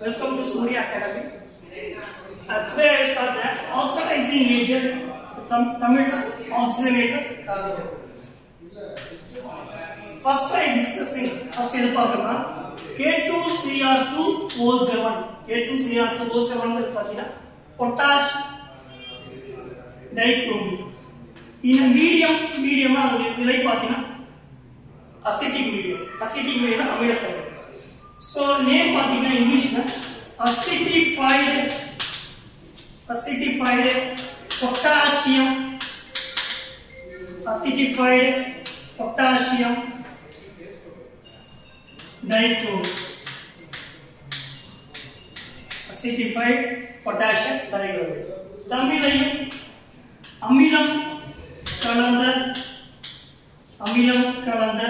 Welcome to Surya Academy. Uh, today I start the oxidizing agent, Tam- Tamil oxygenator carbon. First I discussing, first இது பார்க்கணும்னா K2Cr2O7 K2Cr2O7 ங்கிறது பார்த்தீங்கன்னா potash டைக்ரோமிக் இந்த medium மீடியம்னா அதோட விலை பார்த்தீங்கன்னா அசிட்டிக் மீடியம் அசிட்டிக் மீடியம் அமிலத்தன்மை ஸோ நேம் பார்த்தீங்கன்னா இங்கிலீஷ்ல acidified acidified potassium acidified potassium dichromic acidified potassium dichromic தமிழையும் அமிலம் கலந்த அமிலம் கலந்த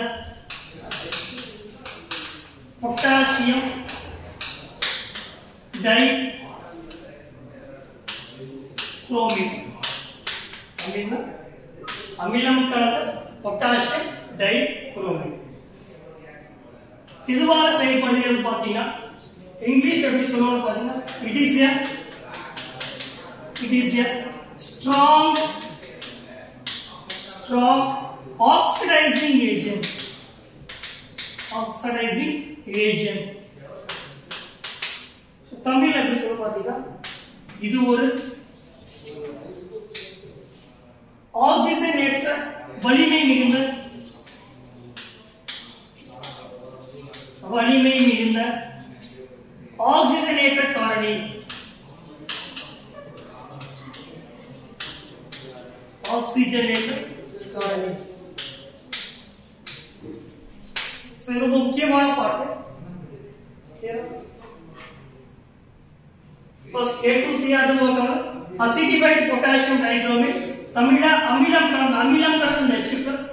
பொட்டாசியம் டை குரோமிக் அப்படின்னா அமிலம் கலந்த பொட்டாசியம் டை குரோமிக் இதுவாக செயல்படுகிறது பார்த்தீங்கன்னா இங்கிலீஷ் எப்படி சொல்லணும்னு பார்த்தீங்கன்னா it is a it is a strong strong oxidising agent oxidising agent தமிழ்ல எப்படி சொல்ல பார்த்தீங்கன்னா இது ஒரு ஆக்சிஜனேற்ற வலிமை மிகுந்த வலிமை மிகுந்த ஆக்சிஜனேற்ற காரணி ஆக்சிஜனேற்ற காரணி ஸோ இது ரொம்ப ಸರ್ ಮುಖ್ಯ ಮಾಡಪಾತೆ ಫಸ್ಟ್ ಎ ಟು ಸಿ ಆದವು ಸರ್ ಅಸಿಟಿಫೈಡ್ ಪೊಟ್ಯಾಷಿಯಂ ಡೈಕ್ರೋಮೇಟ್ ತಮಿಳ ಅಮಿಲಂ ಕರಣ ಅಮಿಲಂ ಕರಣ ಎಚ್ ಪ್ಲಸ್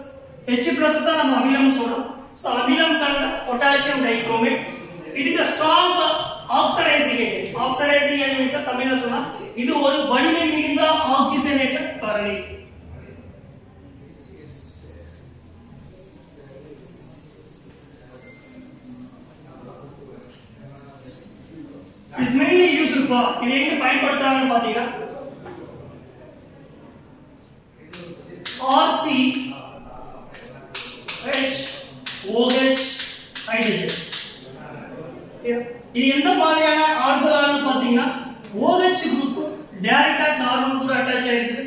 ಎಚ್ ಪ್ಲಸ್ ಅಂತ ನಮ್ಮ ಅಮಿಲಂ ಸೋಡ ಸೊ ಅಮಿಲಂ ಕರಣ potassium dichromate it is a strong oxidising agent oxidising agent ತಮಿಳ ಸೋಡ ಇದು ಒಂದು ವಡಿಮೆ ಮಿಗಿಂದ ಆಕ್ಸಿಜನೇಟರ್ ಕಾರಣಿ மெயின்லி யூஸ்ஃபுல் இது எங்க பயன்படுத்துறாங்கன்னு பாத்தீங்கன்னா ஆர்சி ஹெச் ஓஹெச் ஹைட்ரஜன் இது எந்த மாதிரியான ஆல்கஹால்னு பாத்தீங்கன்னா OH குரூப் டைரக்டா கார்பன் கூட அட்டாச் ஆயிருக்குது.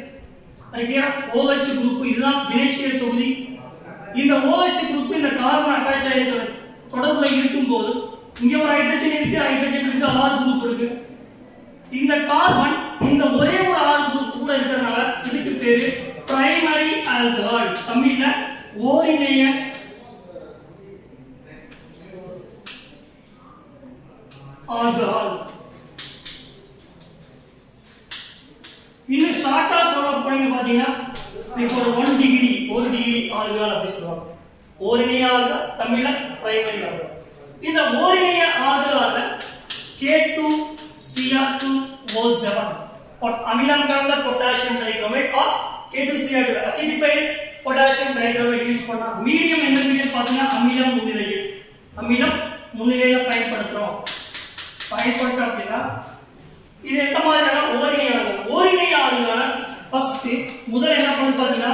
அது கிளியரா OH குரூப் இதுதான் வினைச்செயல் தொகுதி. இந்த OH குரூப் இந்த கார்பன் அட்டாச் ஆயிருக்கிற தொடர்புல இருக்கும்போது இங்க ஒரு ஹைட்ரஜன் இருக்கு ஹைட்ரஜன் இருக்கு ஆர் குரூப் இருக்கு. இந்த கார்பன் இந்த ஒரே ஒரு ஆர் குரூப் கூட இருக்கிறதுனால இதுக்கு பேரு பிரைமரி ஆல்கஹால் தமிழ்ல ஓரிணைய ஆல்கஹால் இன்னும் ஷார்ட்டா சொல்ல போனீங்க பாத்தீங்கன்னா இப்போ ஒரு ஒன் டிகிரி ஒரு டிகிரி ஆல்கஹால் அப்படி சொல்லுவாங்க. ஓரிணைய ஆல்கஹால் தமிழ்ல பிரைமரி ஆல்கஹால் இந்த ஓரிணைய ஆல்கஹால்ல K two C R two O seven அமிலம் கலந்த potassium dichromate or K two C R two acidified use பண்ணா மீடியம் என்ன மீடியம் பாத்தீங்கன்னா அமிலம் முன்னிலையில் அமிலம் முன்னிலையில பயன்படுத்துறோம் பயன்படுத்துறோம் அப்படின்னா இது எந்த மாதிரியான ஓரிணை ஆளுகள் ஓரிகை ஆளுகளை ஃபர்ஸ்ட் முதல்ல என்ன பண்ணு பார்த்தீங்கன்னா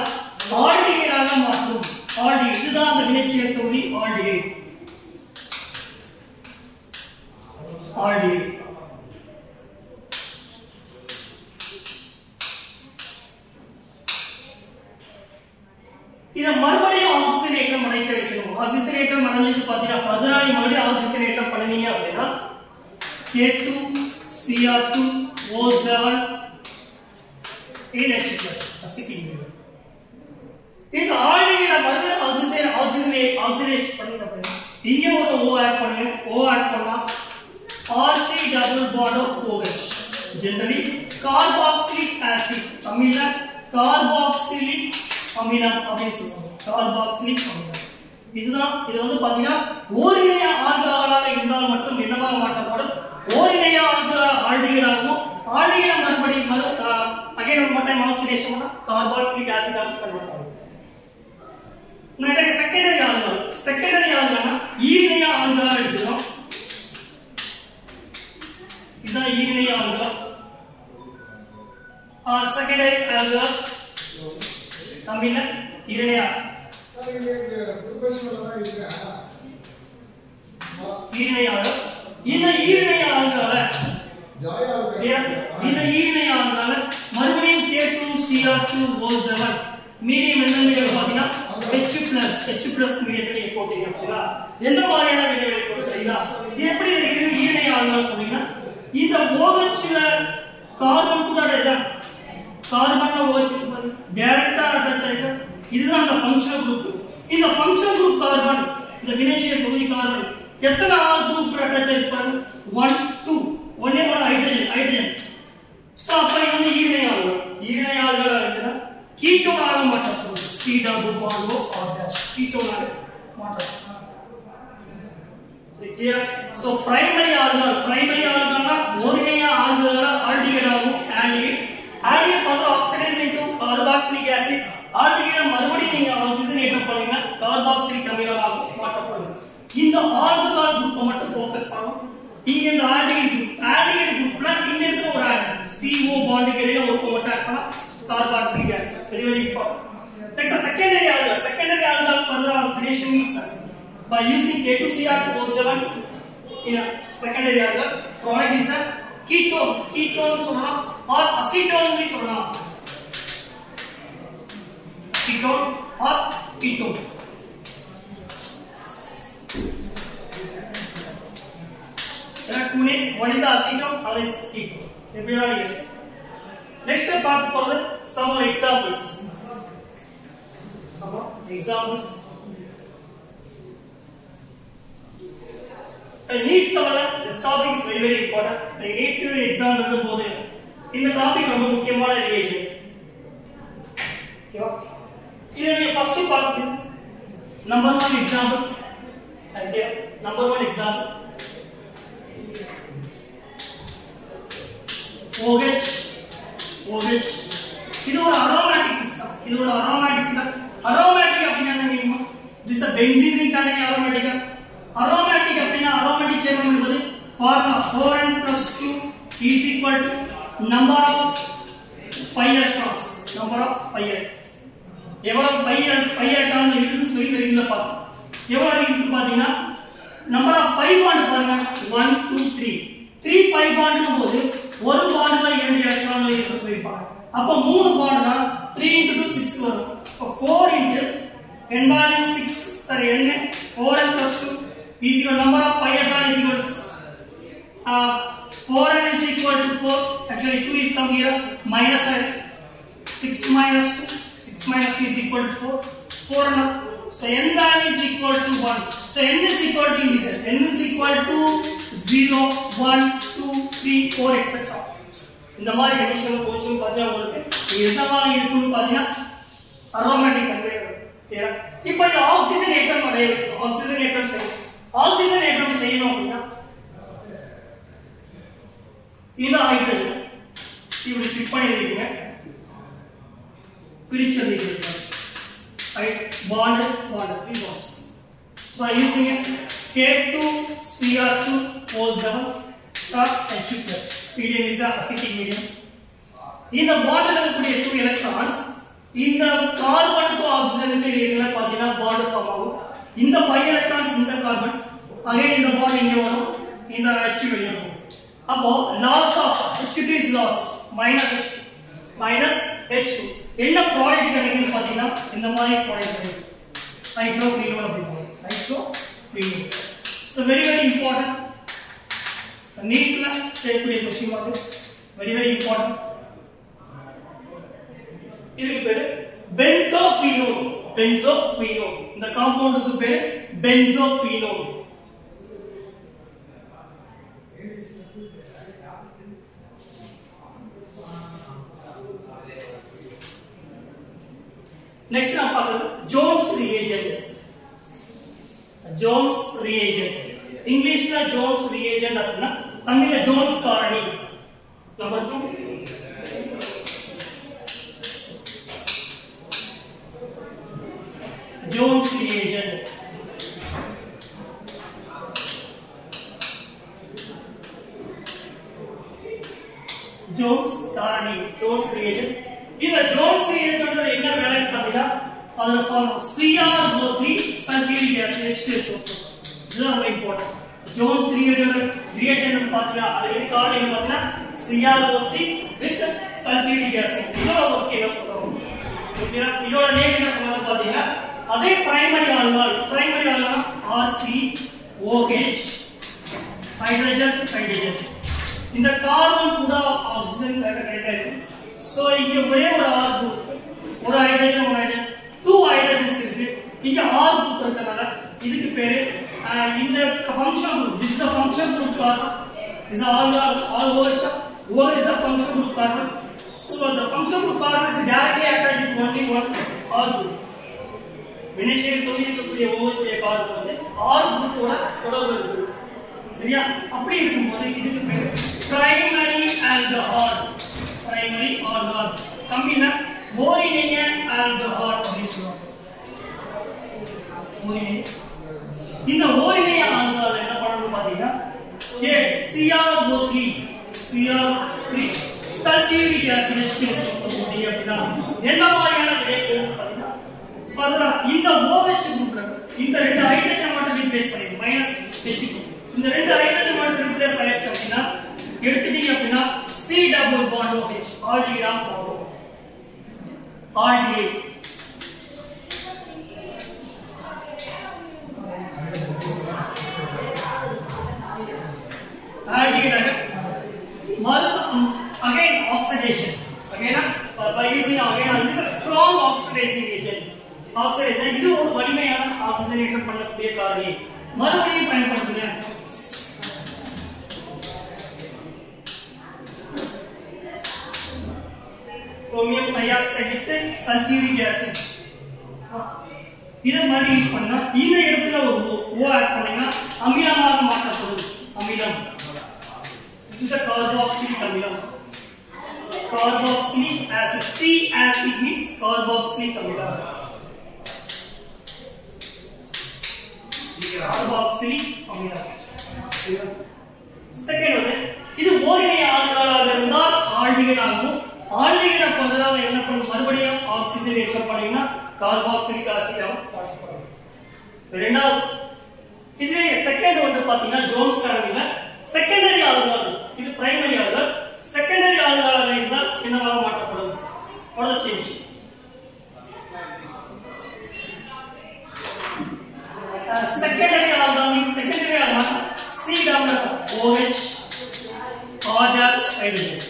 ஆல்டிகைடாக மாற்றும் ஆல்டி இதுதான் அந்த வினைச்செயல் தொகுதி ஆல்டிகை ஆல்டிகை இத மறுபடியும் ஆக்சிஜனேற்றம் அடைக்க வைக்கணும் ஆக்சிஜனேற்றம் அடைஞ்சது பாத்தீங்கன்னா பதினாலு நீங்க மறுபடியும் ஆக்சிஜனேற்றம் பண்ணுனீங்க அப்படின்னா K two C R K2 Cr2 O7 NH+ acidic medium இந்த ஆல்டிகைட மறுபடியும் ஆக்சிஜன் ஆக்சிஜனேட் ஆக்சிடேஷன் பண்ணீங்க அப்படின்னா இங்க ஒரு ஓ ஆட் பண்ணுங்க. ஓ ஆட் பண்ணா R C double bond of O H generally carboxylic acid தமிழ்ல கார்பாக்சிலிக் அமிலம் அப்படின்னு சொல்லுவாங்க. Carboxylic அமிலம் இதுதான் இது வந்து பாத்தீங்கன்னா ஓரிணைய ஆல்கஹாலாக இருந்தால் மட்டும் என்னவாக மாற்றப்படும்? ஓரிணைய ஆல்கஹால் ஆல்டிகைடாகவும் ஆல்டிகைட மறுபடியும் மறு அகைன் ஒரு மட்டும் ஆக்சிடேஷன் பண்ணா கார்பாக்சிலிக் ஆசிடாக கன்வெர்ட் ஆகும். செகண்டரி ஆல்கஹால் செகண்டரி ஆல்கஹால்னா ஈரணைய ஆல்கஹால் எடுத்துக்கிறோம். இன ஈரிணைய ஆல்கா செகண்டரி ஆல்கா தமிழ்ல இரணையா சார் இங்க ப்ரொஃபஷனலா இந்த மறுபடியும் K2Cr2O7 மீடியம் என்ன மீடியம் பாத்தீங்கன்னா H plus H plus மீடியத்துல போட்டீங்க அப்படின்னா எந்த மாதிரியான வினைகளை கொடுக்குறீங்களா இது எப்படி இருக்குது ஈரிணைய சொன்னீங்கன்னா இந்த OH-ல கார்பன் கூட அடைதான் கார்பன்ல OH டைரக்டா இதுதான் அந்த ஃபங்க்ஷனல் குரூப் இந்த ஃபங்க்ஷனல் குரூப் கார்பன் இந்த வினைச்செயல் பகுதி கார்பன் எத்தனை ஆர் குரூப் அட்டாச் ஆயிருக்கு பாருங்க 1 2 ஒண்ணே ஒரு ஹைட்ரஜன் ஹைட்ரஜன் சோ அப்ப இது வந்து ஈரணையாளர்கள் ஈரணையாளர்கள் இருக்குன்னா கீட்டோனாக மாற்றப்படும் C double bond O R dash கீட்டோனாக மாற்றப்படும் clear so primary alcohol primary ஆல்கஹால்னா ஒருங்கிணைய alcohol aldehyde ஆகும் ஆல்டிஹைட் ஆல்டிஹைட் வந்து oxidise into carboxylic acid aldehyde மறுபடியும் நீங்க ஆக்சிஜன் ஆக்சிஜனேட் பண்ணீங்கன்னா கார்பாக்சிலிக் அமிலமாக மாற்றப்படும். இந்த ஆல்கஹால் குரூப்பை மட்டும் ஃபோக்கஸ் பண்ணும் இங்க இந்த ஆல்டிஹைட் குரூப் ஆல்டிஹைட் குரூப்ல இங்க இருக்க ஒரு ஆட் CO பாண்டுக்கு இடையில ஒரு மட்டும் ஆட் பண்ணா carboxylic case very very important next secondary alcohol secondary alcohol further oxidation is by using K2Cr2O7 in a secondary alcohol product is a ketone. Ketone சொல்லலாம் or acetone சொல்லலாம். acetone or ketone there are two names one is the acetone other is ketone எப்படி வேணாலும் நீங்க சொல்லலாம். next பார்க்க போறது some more examples some more examples NEET லெவல்ல this topic is very very important the need to exam எழுதும் போது இந்த டாபிக் ரொம்ப முக்கியமான ரிலேஷன் ஓகேவா இதை நீங்க ஃபர்ஸ்ட் பார்க்கணும் number one example okay number one example OH OH இது ஒரு அரோமேட்டிக் சிஸ்டம் இது ஒரு அரோமேட்டிக் சிஸ்டம் அரோமேட்டிக் அப்படின்னா என்ன தெரியுமா திஸ் அ பென்சீன் ரிங் காரணி அரோமேட்டிக் அரோமேட்டிக் அப்படின்னா அரோமேட்டிக் சேர்மம் என்பது formula 4n 2 is equal to number of pi electrons number of pi electrons எவ்வளவு பைய பையாட்டாமல் இருக்குன்னு சொல்லி தெரியுங்களா எவ்வளவு இருக்கு பார்த்தீங்கன்னா நம்பர் ஆஃப் பை பாண்டு பாருங்க. One two three three pi பாண்டுங்கும் போது ஒரு பாண்டுல இரண்டு எலக்ட்ரான்கள் இருக்க சொல்லிப்பாங்க அப்போ மூணு பாண்டுனா த்ரீ இன்டு டூ சிக்ஸ் வரும். இப்போ four into N polling six sorry என்ன four N plus two is number of pi electron is six four N is equal to four actually two is come here minus six minus two 6 minus 2 is equal to 4 4 na so n value is equal to 1 so n is equal to integer n is equal to 0 1 2 3 4 etc இந்த மாதிரி condition போச்சுன்னு பார்த்தீங்கன்னா உங்களுக்கு இது என்னவா இருக்குன்னு பார்த்தீங்கன்னா aromatic converter சரியா இப்போ இது ஆக்சிஜன் ஏற்றம் அடைய வைக்கணும் ஆக்சிஜன் ஏற்றம் செய்யணும் ஆக்சிஜன் ஏற்றம் செய்யணும் அப்படின்னா இந்த ஹைட்ரஜன் இப்படி ஸ்விப் பண்ணி எழுதிங்க பிரிச்சு எழுதிங்க right bond bond three bonds by using it K2Cr2O7 or H plus medium is a acidic medium இந்த பாண்டில் இருக்கக்கூடிய டூ எலக்ட்ரான்ஸ் இந்த கார்பனுக்கு ஆக்சிஜனுக்கு இடையில பார்த்தீங்கன்னா பாண்ட் ஃபார்ம் ஆகும் இந்த பை எலக்ட்ரான்ஸ் இந்த கார்பன் அகைன் இந்த பாண்ட் இங்கே வரும் இந்த H வெளியே வரும் அப்போ loss of H2 loss minus minus H2 H H2 என்ன ப்ராடக்ட் கிடைக்குதுன்னு பார்த்தீங்கன்னா இந்த மாதிரி ப்ராடக்ட் கிடைக்கும் நைட்ரோ பீனோல் அப்படின்னு nitrophenol so very very important நீட்டில் கேட்கக்கூடிய question mark very very important இதுக்கு பேரு பென்சோபீனோல் பென்சோபீனோல் இந்த காம்பவுண்டுக்கு பேர் பென்சோபீனோல் நெக்ஸ்ட் ನೆಕ್ಸ್ಟ್ ಏನಪ್ಪಾ Jones reagent Jones reagent English ನ ಜೋನ್ಸ್ ರಿಯೇಜೆಂಟ್ ಅದನ್ನ ತಮಿಳ ಜೋನ್ಸ್ ಕಾರಣಿ ನಂಬರ್ ಟೂ ಜೋನ್ಸ್ சல்ஃபியூரிக் இதோட ஒர்க் என்ன சொல்றோம் ஓகேனா இதோட நேம் என்ன சொல்றாங்க பாத்தீங்கன்னா அதே primary alcohol primary alcohol RC OH hydrogen hydrogen இந்த கார் கூட ஆக்சிஜன் கரெக்டா இருக்கு சோ இங்க ஒரே ஒரு R குரூப் ஒரு ஹைட்ரஜன் ஒரு ஹைட்ரஜன் டூ ஹைட்ரஜன்ஸ் இருக்கு இங்க R குரூப் இருக்கறனால இதுக்கு பேரு அஹ், இந்த function group this the function group carbon this is all all OH O is the function group carbon so the function group carbon is directly attached with only one R group வினைச்செயல் தொகுதி இருக்கக்கூடிய OH உடைய carbon வந்து R குரூப்போட தொடர்பு இருக்குது சரியா அப்படி இருக்கும்போது இதுக்கு பேர் பிரைமரி ஆல்கஹால் பிரைமரி ஆல்கஹால் கம்பினா ஓரிணைய ஆல்கஹால் அப்படின்னு சொல்லுவாங்க ஓரிணைய இந்த ஓரிணைய ஆல்கஹால் என்ன பண்ணணும் பாத்தீங்கன்னா K CrO3 CrO3 sulphuric acid H2SO4 அப்படின்னா என்ன மாதிரியான வினைகள் பாத்தீங்கன்னா ஃபர்தரா இந்த ஓஹெச் குரூப்ல இந்த ரெண்டு ஹைட்ரஜன் மட்டும் ரீப்ளேஸ் பண்ணிடும் மைனஸ் ஹெச்சுக்கு இந்த ரெண்டு ஹைட்ரஜன் மட்டும் ரீப்ளேஸ் ஆயிடுச்சு அப்படின்னா எடுத்துட்டீங்க அப்படின்னா C double bond O H already bond போகும் RDA RDA Mother, again oxidation. Again, uh, by using again, this is a strong oxidizing agent. Oxidation இது ஒரு வலிமையான ஆக்சிஜனேட்டர் பண்ணக்கூடிய காரணி மறுபடியும் பயன்படுத்துங்க குரோமியம் டைஆக்சைடு சல்ஃபியூரிக் ஆசிட் இதை மாதிரி யூஸ் பண்ணா இந்த இடத்துல ஒரு ஓ ஆட் பண்ணீங்கன்னா அமிலமாக மாற்றப்படும். அமிலம். This is a carboxylic அமிலம். Carboxylic acid. C acid means carboxylic அமிலம். Carboxylic அமிலம். செகண்ட் வந்து இது ஓரிணை ஆல்கஹாலாக இருந்தால் ஆல்டிகைட் ஆகும் பதிலாக என்ன பண்ணும் மறுபடியும் ஆக்சிஜன் ஏற்ற பண்ணீங்கன்னா கார்பாக்சிலிக் ஆசிட் ஆகும். மாற்றப்படும் ரெண்டாவது இதுல செகண்ட் ஒன்று பாத்தீங்கன்னா ஜோன்ஸ் காரணில செகண்டரி ஆல்கஹால் இது பிரைமரி ஆல்கஹால் செகண்டரி ஆல்கஹாலாக இருந்தால் என்னவாக மாற்றப்படும்? what change the change? uh, secondary alcohol means secondary alcohol C double OH or hydrogen.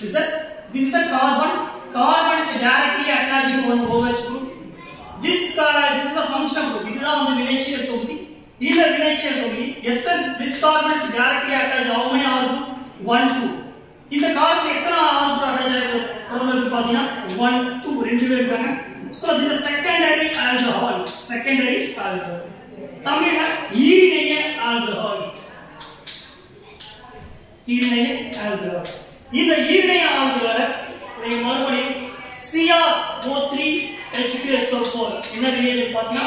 Is that this is a carbon carbon is directly attached to one OH group this uh, this is a function group இதுதான் வந்து வினைச்செயல் தொகுதி இந்த வினைச்செயல் தொகுதி எத்தனை this carbon is directly attached how many R group 1 2 இந்த carbon எத்தனை R group attached ஆயிருக்கு தொடர்பு இருக்கு பாத்தீங்கன்னா 1 2 ரெண்டு பேர் இருக்காங்க so this is secondary alcohol secondary alcohol தமிழ்ல ஈரிணைய ஆல்கஹால் ஈரிணைய ஆல்கஹால் இந்த ஈரிணைய ஆல்கஹால நீங்க மறுபடியும் CrO3 H2SO4 என்ன ரியேஜன் பார்த்தா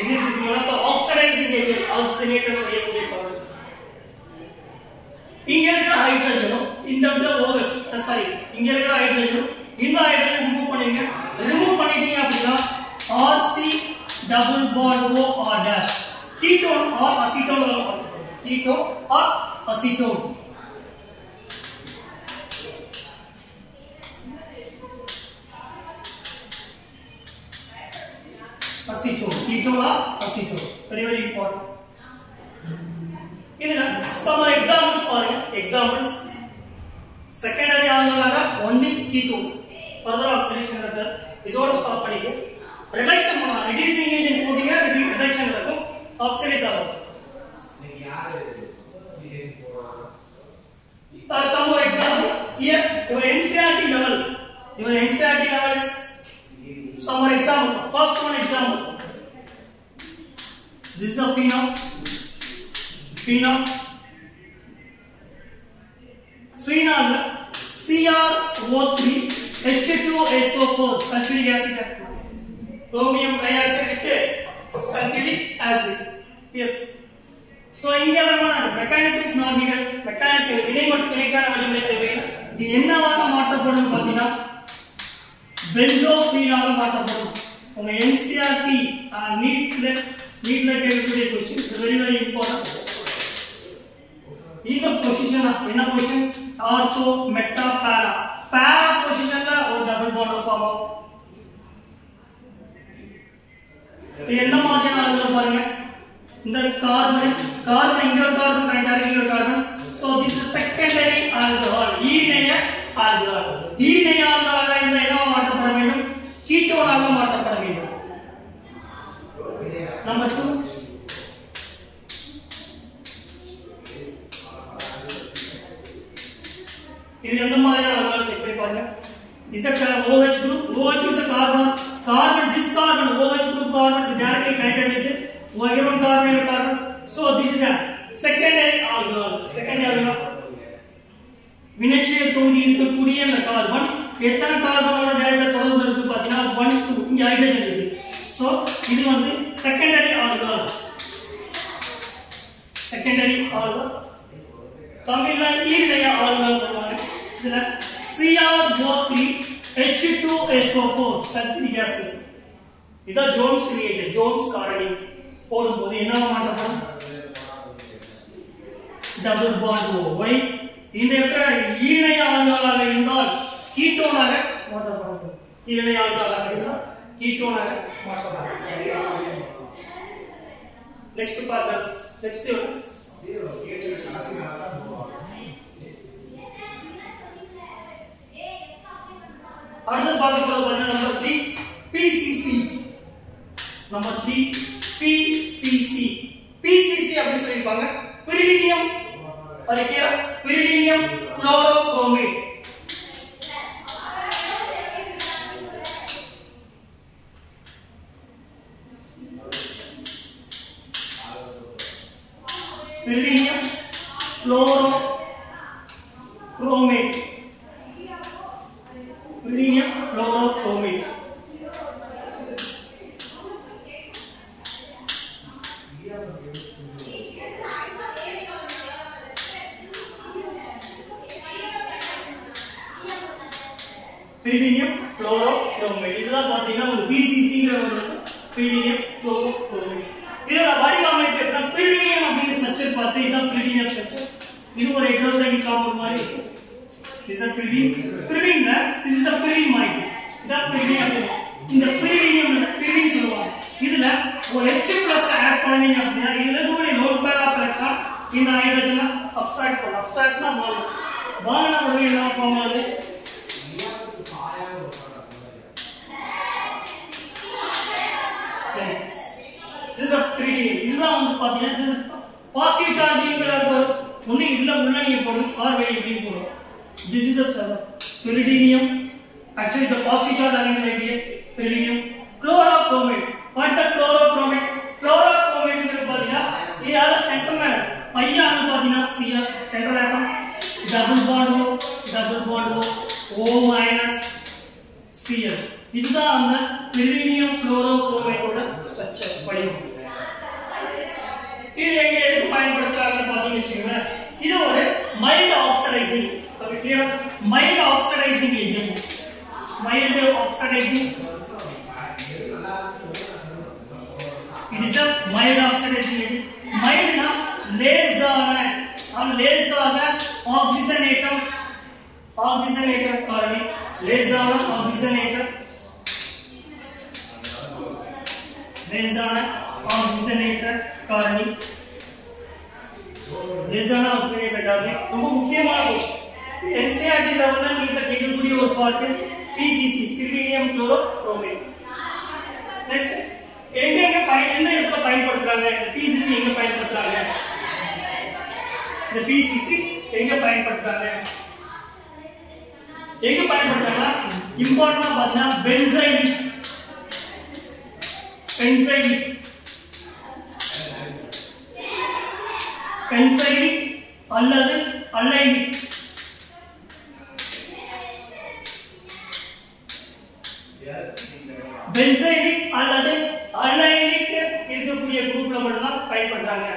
இது is one of the oxidising agent oxidator செய்யக்கூடிய பொருள் இங்க இருக்கிற ஹைட்ரஜனும் இந்த இடத்துல OH சாரி இங்க இருக்கிற ஹைட்ரஜனும் இந்த ஹைட்ரஜன் ரிமூவ் பண்ணீங்க ரிமூவ் பண்ணிட்டீங்க அப்படின்னா RC double bond O R dash. ketone or acetone ketone or acetone. acetone ketone or acetone very very important இதுல some are examples பாருங்க examples secondary ஆனதுனால only ketone further oxidation நடக்குது இதோட stop பண்ணிக்க reduction பண்ணலாம் reducing agent போட்டீங்க reduction இருக்கும் oxidise ஆகும் Uh, some more example here your NCRT level your NCRT level is some more example first one example this is a phenol phenol phenol CrO3 H2SO4 sulfuric acid chromium dioxide with sulfuric acid here So in the so இங்க வரமான mechanisms not needed mechanism வினை மற்றும் வினைக்கான வழிமுறை தேவை இது என்னவாக மாற்றப்படும் பாத்தீங்கன்னா பென்சோபீனாக மாற்றப்படும் உங்க என்சிஆர்டி நீட்ல நீட்ல கேட்கக்கூடிய கொஸ்டின்ஸ் வெரி வெரி இம்பார்ட்டன்ட் இந்த பொசிஷன் என்ன position ortho meta para para பொசிஷன்ல ஒரு டபுள் பாண்ட் ஃபார்ம் ஆகும் இது என்ன மாதிரியான அளவுல பாருங்க இந்த கார்பன் கார்பன் இங்க ஒரு கார்பன் கனெக்ட் ஆகி இங்க ஒரு carbon so this is secondary alcohol ஈனைய alcohol ஈனைய ஆல்கஹாலாக இந்த என்னவா மாற்றப்பட வேண்டும் கீட்டோனாக மாற்றப்பட வேண்டும் நம்பர் 2 இது எந்த மாதிரியான அளவுல செக் பண்ணி பாருங்க is a OH group OH is a carbon carbon this carbon OH group carbon is directly connected with the one carbon and carbon so this is a secondary alcohol secondary alcohol வினைச்சுய தொகுதி இருக்கக்கூடிய அந்த carbon எத்தனை கார்பனோட டைரக்டா தொடர்பு இருக்கு பாத்தீங்கன்னா 1 2 இங்க ஹைட்ரஜன் இருக்கு. ஸோ இது வந்து செகண்டரி ஆல்கஹால் செகண்டரி ஆல்கஹால் தமிழ்ல ஈரடைய ஆளுநர் சொல்லுவாங்க. இதுல CrO3 H2SO4 சல்பூரிக் ஆசிட் இதான் ஜோன்ஸ் ரியேஜன் ஜோன்ஸ் காரணி. போடும்போது என்ன மாட்டப்படும் டபுள் பாண்ட் ஓ ஒய் இந்த இடத்துல ஈணை ஆளுநராக இருந்தால் கீட்டோனாக மாற்றப்படும் ஈணை ஆளுநராக இருந்தால் கீட்டோனாக மாற்றப்படும் நெக்ஸ்ட் பாருங்க நெக்ஸ்ட் அடுத்து பார்க்க போறது பாத்தீங்கன்னா number three PCC number three PCC PCC அப்படின்னு சொல்லியிருப்பாங்க. பிரிடினியம் और एक पिरिडिनियम क्लोरोक्रोमिड पिरिडिनियम இதுல ஒரு H plus ஆட் பண்ணீங்க அப்படின்னா இதுல இருக்கக்கூடிய லோட் பேர் ஆஃப் எலக்ட்ரான் இந்த ஹைட்ரஜனை அப்ஸ்ட்ராக்ட் பண்ணும் அப்ஸ்ட்ராக்ட்னா பால் பால்னா உடனே என்ன ஃபார்ம் ஆகுது this is a pyridinium இதுதான் வந்து பாத்தீங்கன்னா this is பாசிட்டிவ் சார்ஜ்ங்கிற ஒரு ஒண்ணு இல்ல உள்ள நீங்க போடும் ஆர் வெளிய இப்படி போடும் this is a pyridinium actually the positive charge again right here pyridinium chlorochromate what's a chlorochromate chlorochromate centre பையா வந்து பாத்தீங்கன்னா CR central atom double bond O double bond O O minus CL இதுதான் அந்த pyridinium chlorochromate structure வடிவம் இது எங்க எதுக்கு பயன்படுத்துறாங்கன்னு பாத்தீங்கன்னு வச்சுக்கோங்க இது ஒரு மைல்ட் ஆக்சிடைசிங் அது clear mild oxidising agent mild oxidising it is a mild oxidising agent மைல்ட்னா லேசான ஆன் ஆக்சிஜனேற்றம் காரணி லேசான ஆக்சிஜனேற்றம் லேசான ஆக்சிஜனேற்ற காரணி லேசான ஆக்சிஜனேற்ற காரணி ரொம்ப முக்கியமான கொஸ்டின் என்சிஆர்டி லெவல்ல நீங்க கேட்கக்கூடிய ஒரு part PCC pyridinium chlorochromate next எங்க எங்க பயன் எந்த இடத்துல பயன்படுத்துறாங்க பிசிசி எங்க பயன்படுத்துறாங்க இந்த பிசிசி எங்க பயன்படுத்துறாங்க எங்க பயன்படுத்துறாங்கன்னா இம்பார்ட்டன்டா பாத்தீங்கன்னா பென்சைலிக் பென்சைலிக் பென்சைலிக் அல்லது அல்லைலிக் பென்சைலிக் அல்லது அல்லைனிக் இருக்கக்கூடிய குரூப்ல மட்டும் தான் பயன்படுத்துறாங்க.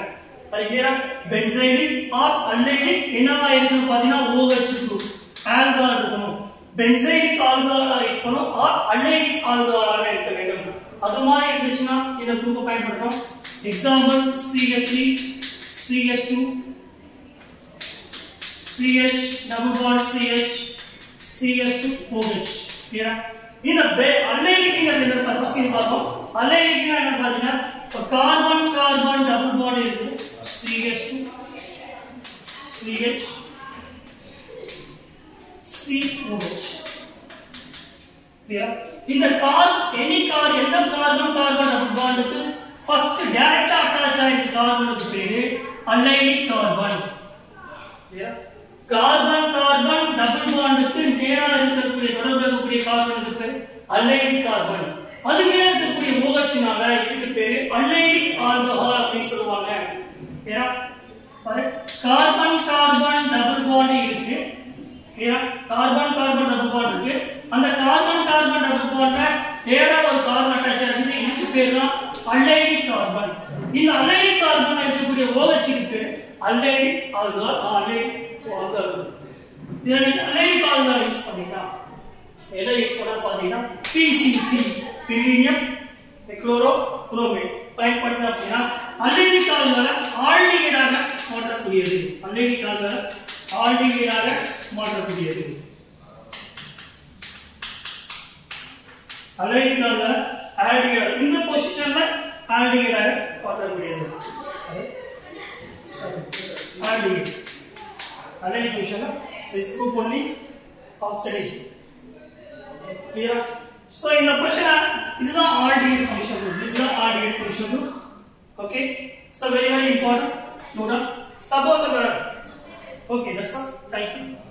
சரிங்களா பென்சைலிக் ஆர் அல்லைலிக் என்னவா இருக்குன்னு பாத்தீங்கன்னா ஓஹெச் குரூப் ஆல்கஹால் இருக்கணும் பென்சைனிக் ஆல்கஹாலா இருக்கணும் ஆர் அல்லைனிக் ஆல்கஹாலாக இருக்க வேண்டும். அது மாதிரி இருந்துச்சுன்னா இந்த குரூப்பை பயன்படுத்துறோம்? Example CH3 CH2 CH double bond CH CS2 OH சரியா இந்த அல்லைனிக்ங்கிறது என்ன ஃபர்ஸ்ட் இது பார்ப்போம். அல்லைனிக்னா என்ன பார்த்தீங்கன்னா இப்போ கார்பன் கார்பன் டபுள் பாண்ட் இருக்குது. ஸ்ரீஎஸ் டூ சிஹெச் COH இந்த கார் எனி கார் எந்த கார்பன் கார்பன் டபுள் பாண்டுக்கு ஃபர்ஸ்ட் டைரக்டா அட்டாச் ஆயிருக்கு கார்பனுக்கு பேரு. அல்லைனிக் கார்பன் சரியா கார்பன் கார்பன் டபுள் பாண்டுக்கு நேரா இருக்கக்கூடிய தொடர்பு இருக்கக்கூடிய கார்பனுக்கு பேரு அல்லைனிக் கார்பன் அது மேல இருக்கக்கூடிய OH-னால இதுக்கு பேரு அல்லைனிக் ஆல்கஹால் அப்படின்னு சொல்லுவாங்க ஏன்னா பாரு கார்பன் கார்பன் டபுள் பாண்ட் இருக்கு ஏன்னா கார்பன் கார்பன் டபுள் பாண்ட் இருக்கு அந்த கார்பன் கார்பன் டபுள் பாண்ட்ல நேரா ஒரு கார்பன் அட்டாச் ஆகுது இதுக்கு பேர் தான் அல்லைனிக் கார்பன் இந்த அல்லைனிக் கார்பன் இருக்கக்கூடிய OH இருக்கு அல்லைனிக் ஆல்கஹால் அல்லைனிக் ஆல்கஹால் இதுல நீங்க அல்லைனிக் யூஸ் பண்ணீங்கன்னா எதை யூஸ் பண்ண பாத்தீங்கன்னா பிசிசி பிரிலினியம் குளோரோ குரோமேட் பயன்படுத்தின அப்படின்னா அல்லைனிக் ஆல்கஹாலை ஆல்டிகைடாக மாற்றக்கூடியது. அல்லைனிக் ஆல்கஹாலை ஆல்டிகைடாக மாற்றக்கூடியது. அல்லைனிக் ஆல்கஹாலை ஆல்டிகைட் இந்த பொசிஷன்ல ஆல்டிகைடாக மாற்றக்கூடியது. ஆல்டிகைட். அல்லைனிக் பொசிஷன்ல this group only oxidation. Clear? So in the question, this is the aldehyde function group. This is the aldehyde function group. Okay. So very very important. note doubt. Suppose. Okay. That's all. Thank you.